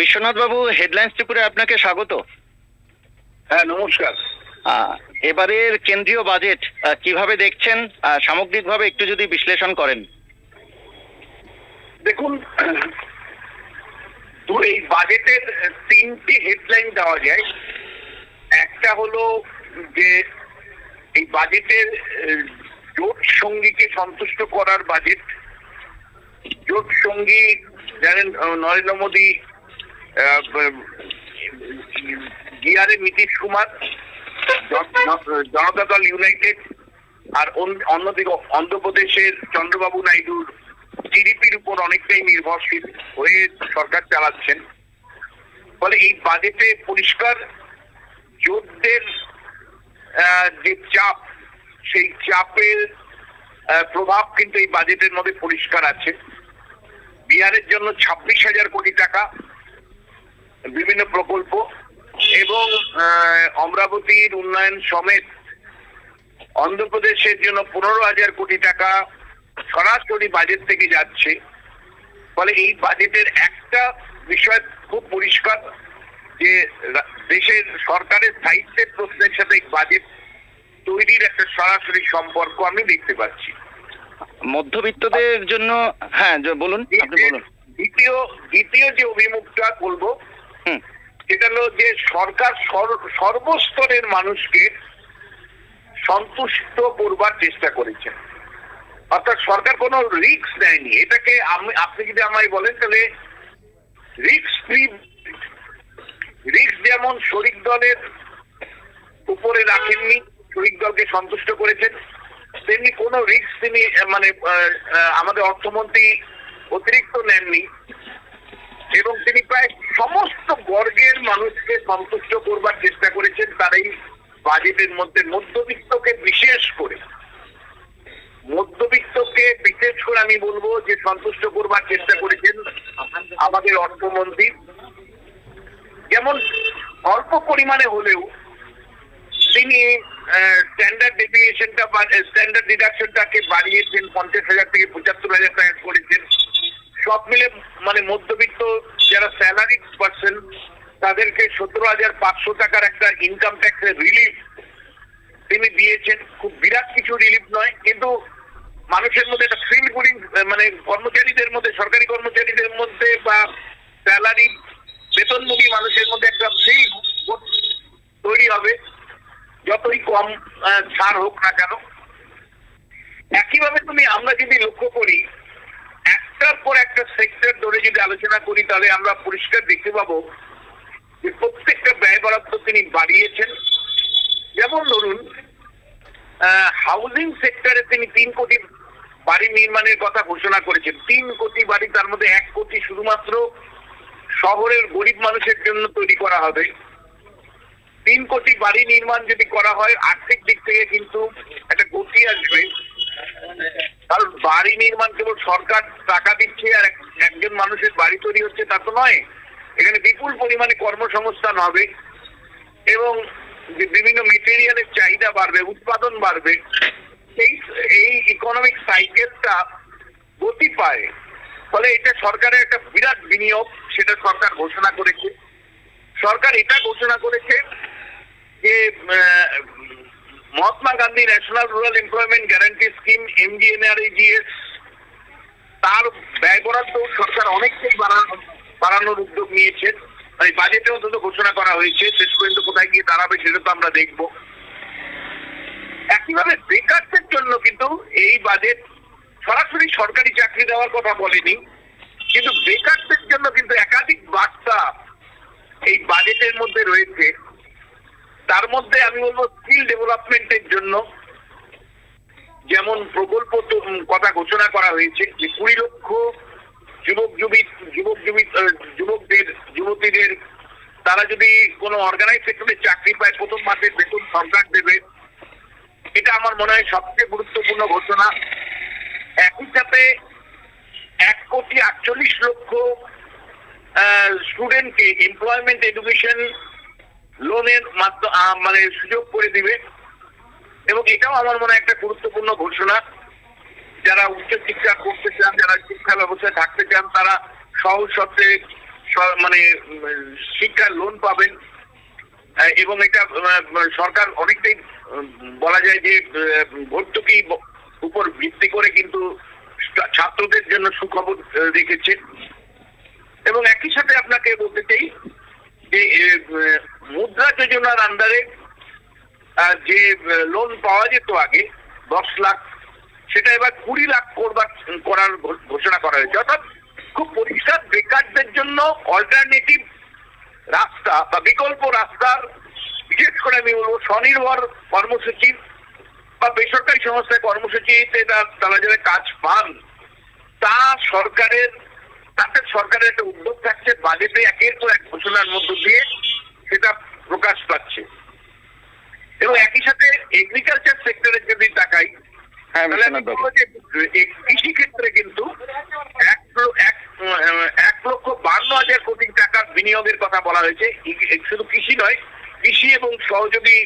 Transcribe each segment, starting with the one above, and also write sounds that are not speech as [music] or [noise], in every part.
বিশ্বনাথ বাবু headlines ত্রিপুরে আপনাকে স্বাগত। হ্যাঁ নমস্কার। এবারের কেন্দ্রীয় বাজেট কীভাবে দেখছেন? সামগ্রিকভাবে একটু যদি বিশ্লেষণ করেন। দেখুন [clears throat] এই বাজেটের তিনটি হেডলাইন দেওয়া যায়। একটা হলো যে এই বাজেটের জোট সঙ্গীকে সন্তুষ্ট করার বাজেট জোট সঙ্গী জানেন নরেন্দ্র মোদী বিহারে নীতিশ কুমার জন- জন- জনতা দল ইউনাইটেড, আর অন্যদিকে অন্ধ্রপ্রদেশের চন্দ্রবাবু নাইডুর জিডিপির উপর অনেকটাই নির্ভরশীল হয়ে সরকার চালাচ্ছেন। ফলে এই বাজেটে পরিষ্কার জোটদের যে চাপ, সেই চাপের প্রভাব কিন্তু এই বাজেটের মধ্যে পরিষ্কার আছে। বিহারের জন্য ছাব্বিশ হাজার কোটি টাকা বিভিন্ন প্রকল্প এবং অমরাবতীর উন্নয়ন সমেত অন্ধ্রপ্রদেশের জন্য পনেরো হাজার কোটি টাকা সরাসরি বাজেট থেকে যাচ্ছে। ফলে এই বাজেটের একটা বিষয় খুব পরিষ্কার যে দেশের সরকারের সাহিত্যের প্রশ্নের সাথে এই বাজেট তৈরির একটা সরাসরি সম্পর্ক আমি দেখতে পাচ্ছি। মধ্যবিত্তদের জন্য হ্যাঁ বলুন আপনি বলুন। দ্বিতীয় দ্বিতীয় যে অভিমুখটা বলব সেটা হলো যে সরকার সর- সর্বস্তরের মানুষকে সন্তুষ্ট করবার চেষ্টা করেছেন অর্থাৎ সরকার কোনো রিস্ক নেয়নি। এটাকে আমি আপনি যদি আমায় বলেন, তাহলে রিস্ক ফ্রি রিস্ক যেমন শরিক দলের উপরে রাখেননি, শরিক দলকে সন্তুষ্ট করেছেন, তেমনি কোনো রিস্ক তিনি মানে আমাদের অর্থমন্ত্রী অতিরিক্ত নেননি। এবং তিনি প্রায় সমস্ত বর্গের মানুষকে সন্তুষ্ট করবার চেষ্টা করেছেন তার এই বাজেটের মধ্যে মধ্যবিত্তকে বিশেষ করে। মধ্যবিত্তকে বিশেষ করে আমি বলব যে সন্তুষ্ট করবার চেষ্টা করেছেন আমাদের অর্থমন্ত্রী। যেমন অল্প পরিমাণে হলেও তিনি স্ট্যান্ডার্ড ডেভিয়েশনটা স্ট্যান্ডার্ড ডিডাকশনটাকে বাড়িয়েছেন, পঞ্চাশ হাজার থেকে পঁচাত্তর হাজার টাকা করেছেন। সব মিলে মানে মধ্যবিত্ত যারা স্যালারি পার্সন তাদেরকে সতেরো হাজার পাঁচশো টাকার একটা ইনকাম ট্যাক্সের রিলিফ তিনি দিয়েছেন। খুব বিরাট কিছু রিলিফ নয়, কিন্তু মানুষের মধ্যে একটা ফিল গুলিং মানে কর্মচারীদের মধ্যে, সরকারি কর্মচারীদের মধ্যে বা স্যালারি বেতনমুখী মানুষের মধ্যে একটা ফিল তৈরি হবে, যতই কম ছাড় হোক না কেন। একইভাবে তুমি আমরা যদি লক্ষ্য করি একটার পর একটা সেক্টর ধরে যদি আলোচনা করি, তাহলে আমরা পরিষ্কার দেখতে পাবো যে প্রত্যেকটা ব্যয় বরাদ্দ তিনি বাড়িয়েছেন। যেমন ধরুন হাউজিং সেক্টরে তিনি তিন কোটি বাড়ি নির্মাণের কথা ঘোষণা করেছেন। তিন কোটি বাড়ি তার মধ্যে এক কোটি শুধুমাত্র শহরের গরিব মানুষের জন্য তৈরি করা হবে। তিন কোটি বাড়ি নির্মাণ যদি করা হয়, আর্থিক দিক থেকে কিন্তু একটা গতি আসবে। কারণ বাড়ি নির্মাণ কেবল সরকার টাকা দিচ্ছে আর এক- একজন মানুষের বাড়ি তৈরি হচ্ছে তা তো নয়। এখানে বিপুল পরিমাণে কর্মসংস্থান হবে এবং বিভিন্ন মেটেরিয়ালের চাহিদা বাড়বে, উৎপাদন বাড়বে। এই এই ইকোনমিক সাইকেলটা গতি পায়। ফলে এটা সরকারের একটা বিরাট বিনিয়োগ, সেটা সরকার ঘোষণা করেছে। সরকার এটা ঘোষণা করেছে যে Mahatma Gandhi national rural employment guarantee scheme MGNREGS তার ব্যয় বরাদ্দ সরকার অনেকটাই বাড়ানো বাড়ানোর উদ্যোগ নিয়েছেন এই বাজেটে অন্তত ঘোষণা করা হয়েছে। শেষ পর্যন্ত কোথায় গিয়ে দাঁড়াবে সেটা তো আমরা দেখব। একইভাবে বেকারদের জন্য কিন্তু এই বাজেট সরাসরি সরকারি চাকরি দেওয়ার কথা বলেনি। কিন্তু বেকারদের জন্য কিন্তু একাধিক বার্তা এই বাজেটের মধ্যে রয়েছে। তার মধ্যে আমি বলব স্কিল ডেভেলপমেন্টের জন্য যেমন প্রকল্প কথা ঘোষণা করা হয়েছে যে কুড়ি লক্ষ যুবক যুবী যুবক যুবী যুবকদের, যুবতীদের, তারা যদি কোনো অর্গানাইজ সেক্টরে চাকরি পায়, প্রথম মাসের বেতন সরকার দেবে। এটা আমার মনে হয় সবচেয়ে গুরুত্বপূর্ণ ঘোষণা। একই সাথে এক কোটি আটচল্লিশ লক্ষ স্টুডেন্টকে এমপ্লয়মেন্ট এডুকেশন লোনের মানে সুযোগ করে দিবে। এবং এটাও আমার মনে একটা গুরুত্বপূর্ণ ঘোষণা। যারা উচ্চ শিক্ষা করতে চান, যারা শিক্ষা ব্যবস্থায় থাকতে চান, তারা সহজ শর্তে মানে শিক্ষার লোন পাবেন। এবং এটা সরকার অনেকটাই বলা যায় যে ভর্তুকি উপর ভিত্তি করে কিন্তু ছাত্রদের জন্য সুখবর রেখেছে। এবং একই সাথে আপনাকে বলতে চাই যে মুদ্রা যোজনার আন্ডারে যে লোন পাওয়া যেত আগে, দশ লাখ, সেটা এবার কুড়ি লাখ করবার, করার ঘোষণা করা হয়েছে। অর্থাৎ খুব পরিষ্কার বেকারদের জন্য অল্টারনেটিভ রাস্তা বা বিকল্প রাস্তার, বিশেষ করে আমি বলব স্বনির্ভর কর্মসূচি বা বেসরকারি সংস্থায় কর্মসূচিতে তারা যারা কাজ পান, তা সরকারের তাতে সরকারের একটা উদ্যোগ থাকছে বাজেটে একের পর এক ঘোষণার মধ্য দিয়ে সেটা প্রকাশ পাচ্ছে। এবং একই সাথে এগ্রিকালচার সেক্টরের যদি তাকাই হ্যাঁ কৃষি ক্ষেত্রে কিন্তু এক লক্ষ বান্ন হাজার কোটি টাকার বিনিয়োগের কথা বলা হয়েছে। শুধু কৃষি নয় কৃষি এবং সহযোগী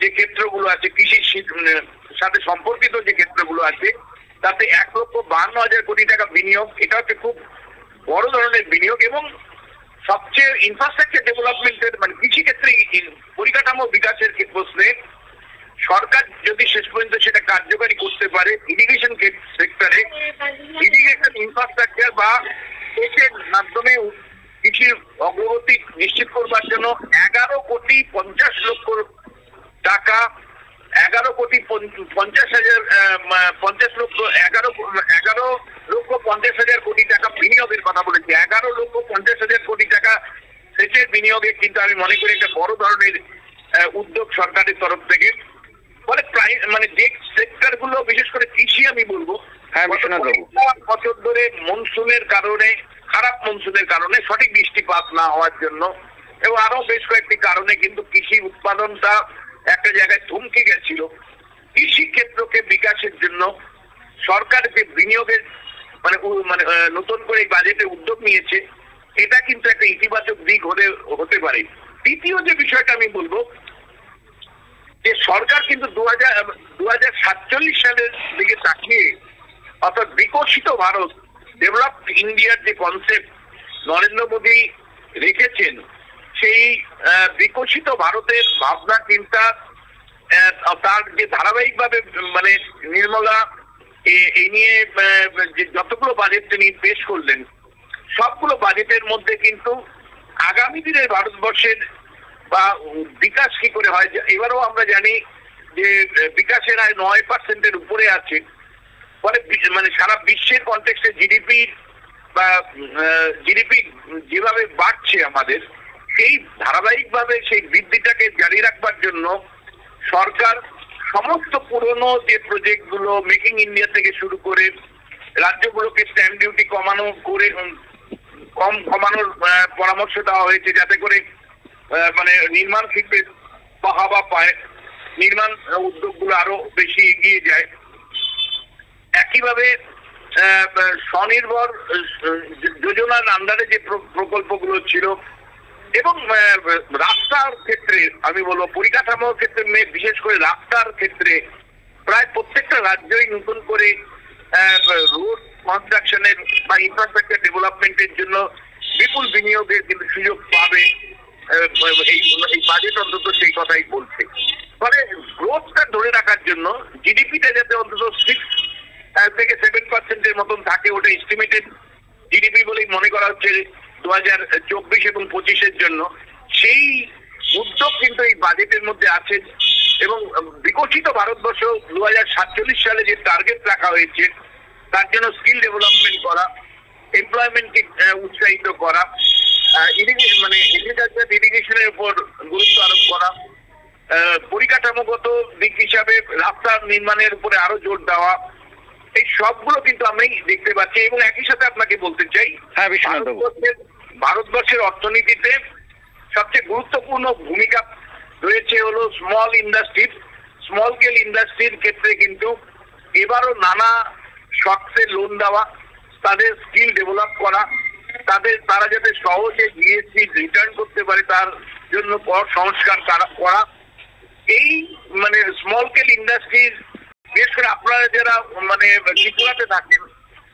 যে ক্ষেত্রগুলো আছে কৃষির সাথে সম্পর্কিত যে ক্ষেত্রগুলো আছে তাতে এক লক্ষ বান্ন হাজার কোটি টাকা বিনিয়োগ এটা হচ্ছে খুব বড় ধরনের বিনিয়োগ এবং সবচেয়ে ইনফ্রাস্ট্রাকচার ডেভেলপমেন্টের মানে কৃষি ক্ষেত্রে ই- পরিকাঠামো বিকাশের ক্ষে- প্রশ্নে সরকার যদি শেষ পর্যন্ত সেটা কার্যকারী করতে পারে ইরিগেশন সেক্টরে ইরিগেশন ইনফ্রাস্ট্রাকচার বা সেচের মাধ্যমে কৃষির অগ্রগতি নিশ্চিত করবার জন্য এগারো কোটি পঞ্চাশ লক্ষ টাকা এগারো কোটি পঞ্চ- পঞ্চাশ হাজার আহ, মা- পঞ্চাশ লক্ষ এগারো এগারো লক্ষ পঞ্চাশ হাজার কোটি টাকা বিনিয়োগের কথা বলেছি এগারো লক্ষ পঞ্চাশ হাজার কোটি টাকা সেচের বিনিয়োগে কিন্তু আমি মনে করি একটা বড় ধরনের আহ, উদ্যোগ সরকারের তরফ থেকে ফলে প্রায় মানে যে সেক্টরগুলো বিশেষ করে কৃষি আমি বলব হ্যাঁ, বছর ধরে মনসুনের কারণে, খারাপ মনসুনের কারণে সঠিক বৃষ্টিপাত না হওয়ার জন্য এবং আরও বেশ কয়েকটি কারণে কিন্তু কৃষি উৎপাদনটা একটা জায়গায় থমকে গেছিল। কৃষি ক্ষেত্রকে বিকাশের জন্য সরকার যে বিনিয়োগের মানে মানে নতুন করে বাজেটে উদ্যোগ নিয়েছে, এটা কিন্তু একটা ইতিবাচক দিক হতে হতে পারে। দ্বিতীয় যে বিষয়টা আমি বলব, যে সরকার কিন্তু দু হাজার সাতচল্লিশ সালের দিকে তাকিয়ে অর্থাৎ বিকশিত ভারত ডেভেলপড ইন্ডিয়ার যে কনসেপ্ট নরেন্দ্র মোদী রেখেছেন, সেই বিকশিত ভারতের ভাবনা, চিন্তা তার যে ধারাবাহিকভাবে মানে নির্মলা এই নিয়ে যে যতগুলো বাজেট তিনি পেশ করলেন, সবগুলো বাজেটের মধ্যে কিন্তু আগামী দিনের ভারতবর্ষের বা বিকাশ কি করে হয়, এবারও আমরা জানি যে, বিকাশের আয় নয় পার্সেন্টের উপরে আছে। ফলে মানে সারা বিশ্বের কন্টেক্সটে জিডিপি বা জিডিপি যেভাবে বাড়ছে আমাদের, সেই ধারাবাহিকভাবে সেই বৃদ্ধিটাকে জারি রাখবার জন্য সরকার সমস্ত পুরনো যে প্রজেক্টগুলো মেকিং ইন্ডিয়া থেকে শুরু করে রাজ্যগুলোকে স্ট্যাম্প ডিউটি কমানো, করে কম কমানোর পরামর্শ দেওয়া হয়েছে যাতে করে মানে নির্মাণ শিল্পের বাহাবা পায়, নির্মাণ উদ্যোগগুলো আরও বেশি এগিয়ে যায়। একইভাবে স্বনির্ভর যোজনার আন্ডারে যে প্রকল্পগুলো ছিল, এবং রাস্তার ক্ষেত্রে, আমি বলব পরিকাঠামোর ক্ষেত্রে বিশেষ করে রাস্তার ক্ষেত্রে, প্রায় প্রত্যেকটা রাজ্যই নতুন করে রোড কনস্ট্রাকশনের বা ইনফ্রাস্ট্রাকচার ডেভেলপমেন্টের জন্য বিপুল বিনিয়োগের কিন্তু সুযোগ পাবে এই বাজেট অন্তত সেই কথাই বলছে। ফলে গ্রোথটা ধরে রাখার জন্য জিডিপিটা যাতে অন্তত সিক্স থেকে সেভেন পার্সেন্টের মতন থাকে ওটা এস্টিমেটেড জিডিপি বলেই মনে করা হচ্ছে দু হাজার চব্বিশ এবং পঁচিশের জন্য সেই উদ্যোগ কিন্তু এই বাজেটের মধ্যে আছে এবং বিকশিত ভারতবর্ষ দু হাজার সাতচল্লিশ সালে যে টার্গেট রাখা হয়েছে, তার জন্য স্কিল ডেভেলপমেন্ট করা এমপ্লয়মেন্টকে উৎসাহিত করা মানে এগ্রিকালচার ইরিগেশনের উপর গুরুত্ব আরোপ করা পরিকাঠামোগত দিক হিসাবে রাস্তা নির্মাণের উপরে আরও জোর দেওয়া এই সবগুলো কিন্তু আমি দেখতে পাচ্ছি এবং একই সাথে আপনাকে বলতে চাই হ্যাঁ ভারতবর্ষের অর্থনীতিতে সবচেয়ে গুরুত্বপূর্ণ ভূমিকা রয়েছে হলো স্মল ইন্ডাস্ট্রি স্মল স্কেল ইন্ডাস্ট্রির ক্ষেত্রে কিন্তু এবারও নানা শর্টসে লোন দেওয়া তাদের স্কিল ডেভেলপ করা তাদের তারা যাতে সহজে জিএসটি রিটার্ন করতে পারে তার জন্য কর সংস্কার করা- করা। এই মানে স্মল স্কেল ইন্ডাস্ট্রিজ বিশেষ করে আপনারা যারা মানে ত্রিপুরাতে থাকেন,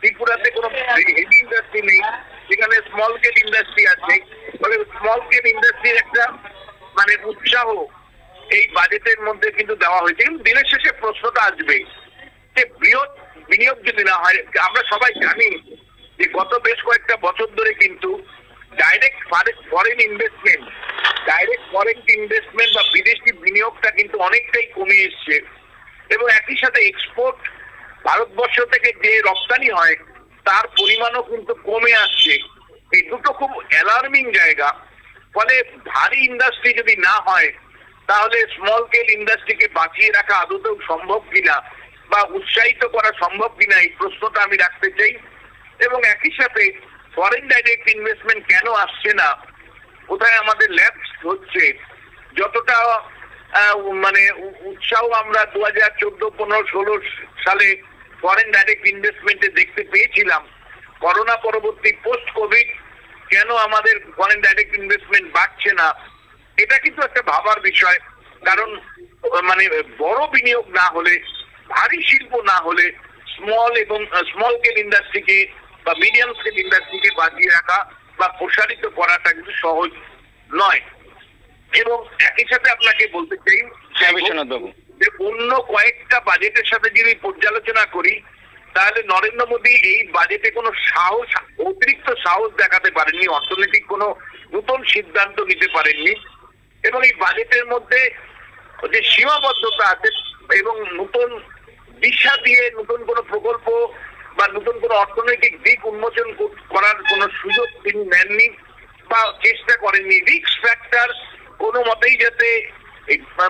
ত্রিপুরাতে কোনো হেভি ইন্ডাস্ট্রি নেই, সেখানে স্মল স্কেল ইন্ডাস্ট্রি আছে, ফলে স্মল স্কেল ইন্ডাস্ট্রির একটা মানে উৎসাহ এই বাজেটের মধ্যে কিন্তু দেওয়া হয়েছে। কিন্তু দিনের শেষে প্রশ্নটা আসবে যে বৃহৎ বিনিয়োগ যদি না হয়, আমরা সবাই জানি যে গত বেশ কয়েকটা বছর ধরে কিন্তু direct foreign investment direct foreign investment বা বিদেশি বিনিয়োগটা কিন্তু অনেকটাই কমে এসছে। এবং একই সাথে এক্সপোর্ট ভারতবর্ষ থেকে যে রপ্তানি হয়, তার পরিমাণও কিন্তু কমে আসছে। এই দুটো খুব অ্যালার্মিং জায়গা। ফলে ভারী ইন্ডাস্ট্রি যদি না হয়, তাহলে স্মল স্কেল ইন্ডাস্ট্রিকে বাঁচিয়ে রাখা আদতেও সম্ভব কিনা বা উৎসাহিত করা সম্ভব কিনা, এই প্রশ্নটা আমি রাখতে চাই। এবং একই সাথে ফরেন ডাইরেক্ট ইনভেস্টমেন্ট কেন আসছে না? কোথায় আমাদের ল্যাবস হচ্ছে? যতটা মানে উৎসাহ আমরা দু হাজার চোদ্দ, পনেরো, ষোলো সালে ফরেন ডাইরেক্ট ইনভেস্টমেন্টে দেখতে পেয়েছিলাম। করোনা পরবর্তী পোস্ট কোভিড কেন আমাদের ফরেন ডাইরেক্ট ইনভেস্টমেন্ট বাড়ছে না? এটা কিন্তু একটা ভাবার বিষয়। কারণ মানে বড় বিনিয়োগ না হলে, ভারী শিল্প না হলে স্মল এবং স্মল স্কেল ইন্ডাস্ট্রিকে বা মিডিয়াম স্কেল ইন্ডাস্ট্রিকে বাঁচিয়ে রাখা বা প্রসারিত করাটা কিন্তু সহজ নয়। এবং একই সাথে আপনাকে বলতে চাই হ্যাঁ বিশ্বনাথ বাবু যে অন্য কয়েকটা বাজেটের সাথে যদি পর্যালোচনা করি তাহলে নরেন্দ্র মোদী এই বাজেটে কোনো সাহস অতিরিক্ত সাহস দেখাতে পারেননি অর্থনৈতিক কোনো নতুন সিদ্ধান্ত নিতে পারেননি এবং এই বাজেটের মধ্যে যে সীমাবদ্ধতা আছে এবং নতুন দিশা দিয়ে নতুন কোনো প্রকল্প বা নতুন কোনো অর্থনৈতিক দিক উন্মোচন করার কোনো সুযোগ তিনি নেননি বা চেষ্টা করেননি। রিক্স ফ্যাক্টর কোনো মতেই যাতে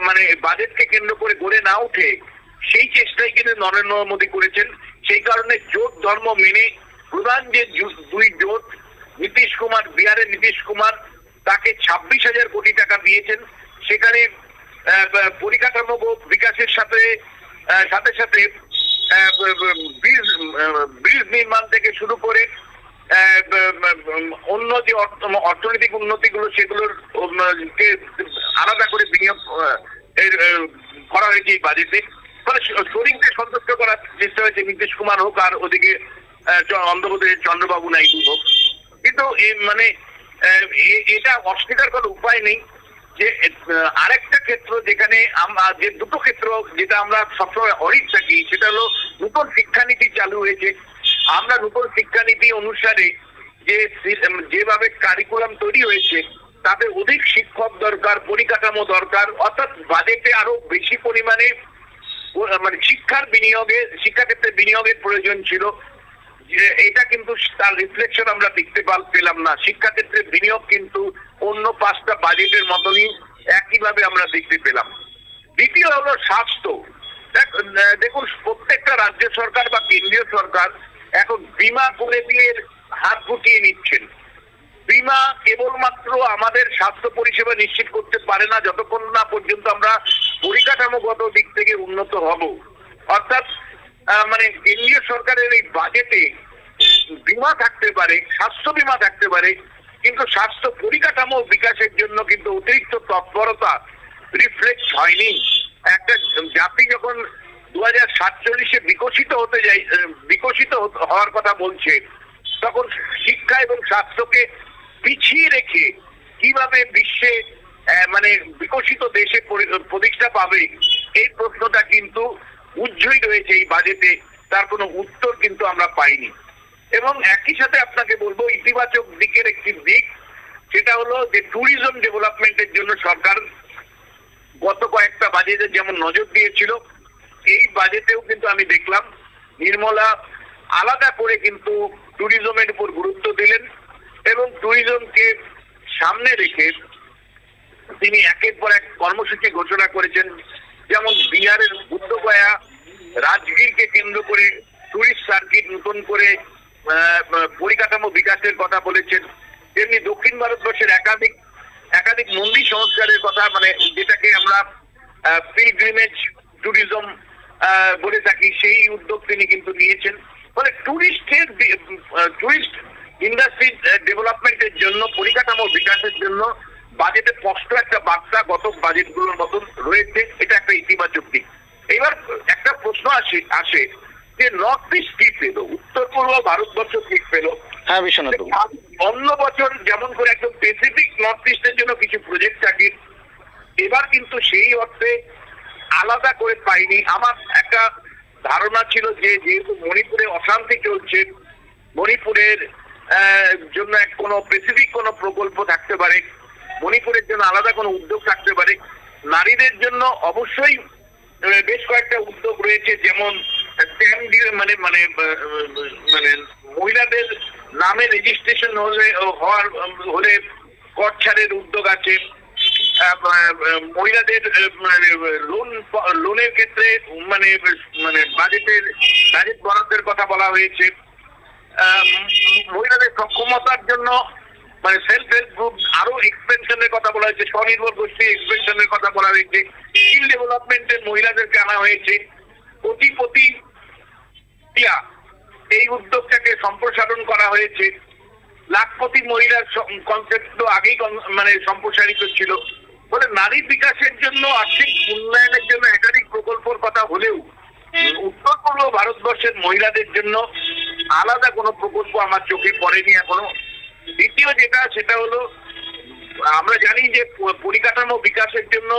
মানে বাজেটকে কেন্দ্র করে গড়ে না উঠে সেই চেষ্টাই কিন্তু নরেন্দ্র মোদী করেছেন। সেই কারণে জোট ধর্ম মেনে প্রধান যে দুই জোট, নীতিশ কুমার, বিহারের নীতিশ কুমার, তাকে ছাব্বিশ হাজার কোটি টাকা দিয়েছেন। সেখানে ব- বিকাশের সাথে সাথে সাথে ব্রিজ নির্মাণ থেকে শুরু করে অর্থ- অর্থনৈতিক উন্নতিগুলো সেগুলোর আলাদা করে বিনিয়োগ করা হয়েছে এই বাজেটে। শ- শরীরকে সন্তুষ্ট করার চেষ্টা হয়েছে নীতিশ কুমার হোক আর ওদিকে অন্ধ্রপ্রদেশের চন্দ্রবাবু নাইডু হোক। কিন্তু মানে এটা অস্বীকার করার উপায় নেই যে আরেকটা ক্ষেত্র যেখানে আম- যে দুটো ক্ষেত্র যেটা আমরা সবসময় অরিত থাকি, সেটা হলো নতুন শিক্ষানীতি চালু হয়েছে। আমরা নতুন শিক্ষানীতি অনুসারে যে যেভাবে কারিকুলাম তৈরি হয়েছে, তাতে অধিক শিক্ষক দরকার, পরিকাঠামো দরকার, অর্থাৎ বাজেটে আরও বেশি পরিমাণে মানে শিক্ষার বিনিয়োগে, শিক্ষাক্ষেত্রে বিনিয়োগের প্রয়োজন ছিল। এটা কিন্তু তার রিফ্লেকশন আমরা দেখতে পাল- পেলাম না। শিক্ষাক্ষেত্রে বিনিয়োগ কিন্তু অন্য পাঁচটা বাজেটের মতনই একইভাবে আমরা দেখতে পেলাম। দ্বিতীয় হলো স্বাস্থ্য। দেখ- দেখুন, প্রত্যেকটা রাজ্য সরকার বা কেন্দ্রীয় সরকার এখন বিমা করে দিয়ে হাত ফুটিয়ে নিচ্ছেন। বিমা কেবলমাত্র আমাদের স্বাস্থ্য পরিষেবা নিশ্চিত করতে পারে না, যতক্ষণ না পর্যন্ত আমরা পরিকাঠামোগত দিক থেকে উন্নত হব। অর্থাৎ মানে কেন্দ্রীয় সরকারের এই বাজেটে বিমা থাকতে পারে, স্বাস্থ্য বিমা থাকতে পারে, কিন্তু স্বাস্থ্য পরিকাঠামো বিকাশের জন্য কিন্তু অতিরিক্ত তৎপরতা রিফ্লেক্ট হয়নি। একটা জাতি যখন দু হাজার সাতচল্লিশে বিকশিত হতে যাই বিকশিত হওয়ার কথা বলছে তখন শিক্ষা এবং স্বাস্থ্যকে পিছিয়ে রেখে কীভাবে বিশ্বে মানে বিকশিত দেশে প্রতিষ্ঠা পাবে, এই প্রশ্নটা কিন্তু উজ্জ্বল রয়েছে এই বাজেটে, তার কোনো উত্তর কিন্তু আমরা পাইনি। এবং একই সাথে আপনাকে বলব, ইতিবাচক দিকের একটি দিক, সেটা হলো যে ট্যুরিজম ডেভেলপমেন্টের জন্য সরকার গত কয়েকটা বাজেটে যেমন নজর দিয়েছিল এই বাজেটেও কিন্তু আমি দেখলাম। নির্মলা আলাদা করে কিন্তু ট্যুরিজমের উপর গুরুত্ব দিলেন এবং ট্যুরিজমকে সামনে রেখে তিনি একের পর এক কর্মসূচি ঘোষণা করেছেন। যেমন বিহারের বুদ্ধগয়া, রাজগীরকে কেন্দ্র করে টুরিস্ট সার্কিট নতুন করে পরিকাঠামো বিকাশের কথা বলেছেন। তেমনি দক্ষিণ ভারতবর্ষের একাধিক একাধিক মন্দির সংস্কারের কথা মানে যেটাকে আমরা পিলগ্রিমেজ ট্যুরিজম বলে থাকি সেই উদ্যোগ তিনি কিন্তু নিয়েছেন। ফলে টুরিস্টের টুরিস্ট ইন্ডাস্ট্রি ডেভেলপমেন্টের জন্য পরিকাঠামো বিকাশের জন্য বাজেটে স্পষ্ট একটা বার্তা গত বাজেটগুলোর মতন রয়েছে এটা একটা ইতিবাচক দিক। এবার একটা প্রশ্ন আসে আসে যে নর্থ ইস্ট কি পেল? উত্তর পূর্ব ভারতবর্ষ কি পেল? হ্যাঁ বিশ্বনাথ অন্য বছর যেমন করে একদম স্পেসিফিক নর্থ ইস্টের জন্য কিছু প্রজেক্ট থাকে এবার কিন্তু সেই অর্থে আলাদা করে পাইনি। আমার একটা ধারণা ছিল যে যেহেতু মণিপুরে অশান্তি চলছে, মণিপুরের জন্য এক কোনো স্পেসিফিক কোনো প্রকল্প থাকতে পারে, মণিপুরের জন্য আলাদা কোনো উদ্যোগ থাকতে পারে, নারীদের জন্য অবশ্যই বেশ কয়েকটা উদ্যোগ রয়েছে, যেমন মানে মানে মানে মহিলাদের নামে রেজিস্ট্রেশন হলে, হওয়ার, হলে কর ছাড়ের উদ্যোগ আছে। মহিলাদের মানে লোন লোনের ক্ষেত্রে মানে মানে বাজেটের বাজেট বরাদ্দের কথা বলা হয়েছে। মহিলাদের সক্ষমতার জন্য মানে সেলফ হেল্প গ্রুপ আরও এক্সপেনশনের কথা বলা হয়েছে। স্বনির্ভর গোষ্ঠী এক্সপেনশনের কথা বলা হয়েছে। স্কিল ডেভেলপমেন্টের মহিলাদেরকে আনা হয়েছে। কোটিপতি এই উদ্যোগটাকে সম্প্রসারণ করা হয়েছে। লাখপতি মহিলার কনসেপ্ট তো আগেই মানে সম্প্রসারিত ছিল। ফলে নারী বিকাশের জন্য আর্থিক উন্নয়নের জন্য একাধিক প্রকল্পের কথা হলেও উত্তর পূর্ব ভারতবর্ষের মহিলাদের জন্য আলাদা কোনো প্রকল্প আমার চোখে পড়েনি এখনও। দ্বিতীয় যেটা সেটা হলো আমরা জানি যে পরিকাঠামো বিকাশের জন্য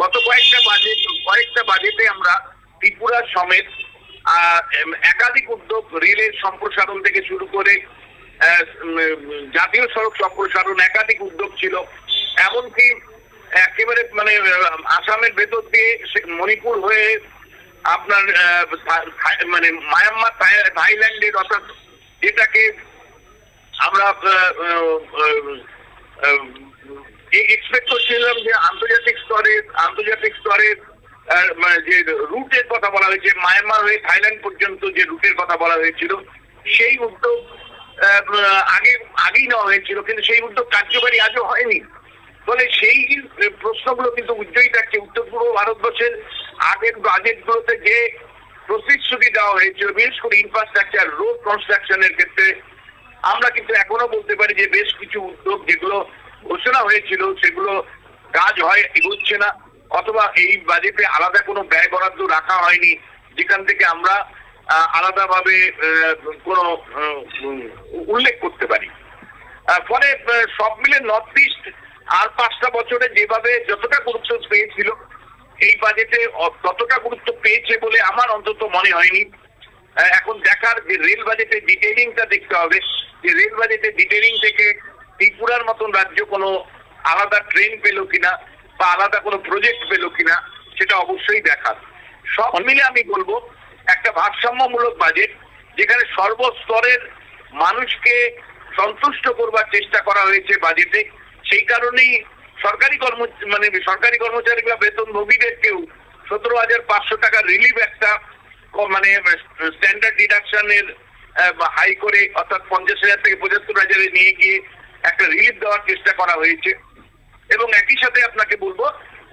গত কয়েকটা বাজেট কয়েকটা বাজেটে আমরা ত্রিপুরা সমেত একাধিক উদ্যোগ রেলের সম্প্রসারণ থেকে শুরু করে জাতীয় সড়ক সম্প্রসারণ একাধিক উদ্যোগ ছিল। এমনকি একেবারে মানে আসামের ভেতর দিয়ে মণিপুর হয়ে আপনার মানে মায়ানমার, থাই- থাইল্যান্ডের অর্থাৎ যেটাকে আমরা এক্সপেক্ট করছিলাম যে আন্তর্জাতিক স্তরে আন্তর্জাতিক স্তরে মানে যে রুটের কথা বলা হয়েছে, মায়ানমার হয়ে থাইল্যান্ড পর্যন্ত যে রুটের কথা বলা হয়েছিল, সেই উদ্যোগ আগে, আগেই নেওয়া হয়েছিল, কিন্তু সেই উদ্যোগ কার্যকারী আজও হয়নি। ফলে সেই প্রশ্নগুলো কিন্তু উজ্জ্বলই থাকছে উত্তর পূর্ব ভারতবর্ষের আগের বাজেটগুলোতে যে প্রতিশ্রুতি দেওয়া হয়েছিল, বিশেষ করে ইনফ্রাস্ট্রাকচার রোড কনস্ট্রাকশনের ক্ষেত্রে, আমরা কিন্তু এখনও বলতে পারি যে বেশ কিছু উদ্যোগ যেগুলো ঘোষণা হয়েছিল, সেগুলো কাজ হয়, এগোচ্ছে না, অথবা এই বাজেটে আলাদা কোনো ব্যয় বরাদ্দ রাখা হয়নি, যেখান থেকে আমরা আলাদাভাবে কোনো উল্লেখ করতে পারি। ফলে সব মিলে নর্থ ইস্ট আর পাঁচটা বছরে যেভাবে যতটা গুরুত্ব পেয়েছিল এই বাজেটে ততটা গুরুত্ব পেয়েছে বলে আমার অন্তত মনে হয়নি। এখন দেখার যে রেল বাজেটের ডিটেলিংটা দেখতে হবে যে রেল বাজেটের ডিটেলিং থেকে ত্রিপুরার মতন রাজ্য কোনো আলাদা ট্রেন পেল কিনা বা আলাদা কোনো প্রজেক্ট পেল কিনা সেটা অবশ্যই দেখার। সব মিলে আমি বলব একটা ভারসাম্যমূলক বাজেট যেখানে সর্বস্তরের মানুষকে সন্তুষ্ট করবার চেষ্টা করা হয়েছে বাজেটে সেই কারণেই সরকারি কর্ম মানে সরকারি কর্মচারী বা বেতনভোগীদেরকেও সতেরো হাজার পাঁচশো টাকা রিলিফ একটা মানে স্ট্যান্ডার্ড ডিডাকশনের হাই করে অর্থাৎ পঞ্চাশ হাজার থেকে পঁচাত্তর হাজারে নিয়ে গিয়ে একটা রিলিফ দেওয়ার চেষ্টা করা হয়েছে। এবং একই সাথে আপনাকে বলব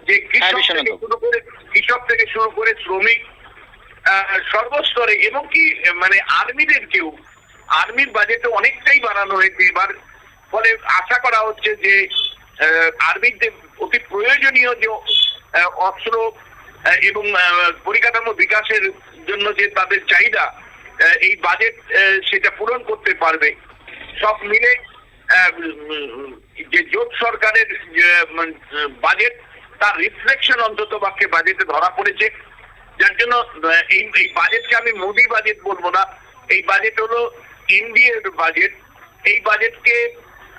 যে কৃষক থেকে শুরু করে কৃষক থেকে শুরু করে শ্রমিক সর্বস্তরে এবং কি মানে আর্মিদেরকেও আর্মির বাজেটে অনেকটাই বাড়ানো হয়েছে। এবার ফলে আশা করা হচ্ছে যে আর্মির যে অতি প্রয়োজনীয় যে অস্ত্র এবং পরিকাঠামো বিকাশের জন্য যে তাদের চাহিদা এই বাজেট সেটা পূরণ করতে পারবে। সব মিলে যে জোট সরকারের বাজেট তার রিফ্লেকশন অন্তত বাক্যে বাজেটে ধরা পড়েছে। যার জন্য এই বাজেটকে আমি মোদি বাজেট বলব না। এই বাজেট হলো ইন্ডিয়ার বাজেট এই বাজেটকে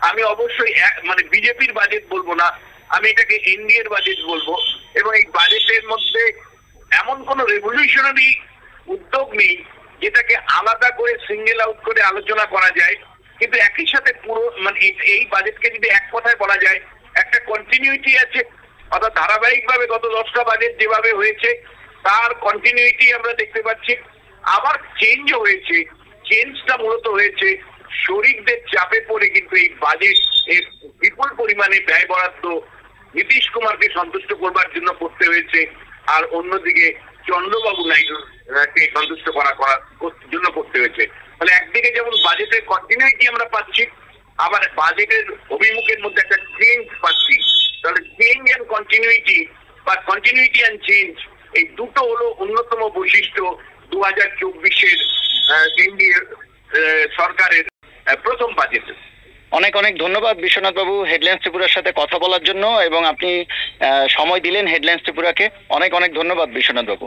আমি অবশ্যই মানে বিজেপির বাজেট বলব না, আমি এটাকে ইন্ডিয়ার বাজেট বলব। এবং এই বাজেটের মধ্যে এমন কোন রেভলিউশনারি উদ্যোগ নেই, যেটাকে আলাদা করে সিঙ্গেল আউট করে আলোচনা করা যায়। কিন্তু একই সাথে পুরো মানে এই বাজেটকে যদি এক কথায় বলা যায়, একটা কন্টিনিউটি আছে। অর্থাৎ ধারাবাহিকভাবে গত দশটা বাজেট যেভাবে হয়েছে, তার কন্টিনিউটি আমরা দেখতে পাচ্ছি। আবার চেঞ্জও হয়েছে। চেঞ্জটা মূলত হয়েছে শরিকদের চাপে পড়ে কিন্তু এই বাজেট এর বিপুল পরিমাণে ব্যয় বরাদ্দ নীতিশ কুমারকে সন্তুষ্ট করবার জন্য করতে হয়েছে আর অন্যদিকে চন্দ্রবাবু নাইডুর আহ, কে সন্তুষ্ট করা করার জন্য করতে হয়েছে। মানে একদিকে যেমন বাজেটের কন্টিনিউটি আমরা পাচ্ছি আবার বাজেটের অভিমুখের মধ্যে একটা চেঞ্জ পাচ্ছি। তাহলে চেঞ্জ অ্যান্ড কন্টিনিউটি বা কন্টিনিউটি অ্যান্ড চেঞ্জ এই দুটো হলো অন্যতম বৈশিষ্ট্য দু হাজার চব্বিশের এনডিএ সরকারের প্রথম বাজেট অনেক অনেক ধন্যবাদ বিশ্বনাথ বাবু হেডলাইন্স ত্রিপুরার সাথে কথা বলার জন্য এবং আপনি সময় দিলেন হেডলাইন্স ত্রিপুরাকে। অনেক অনেক ধন্যবাদ বিশ্বনাথ বাবু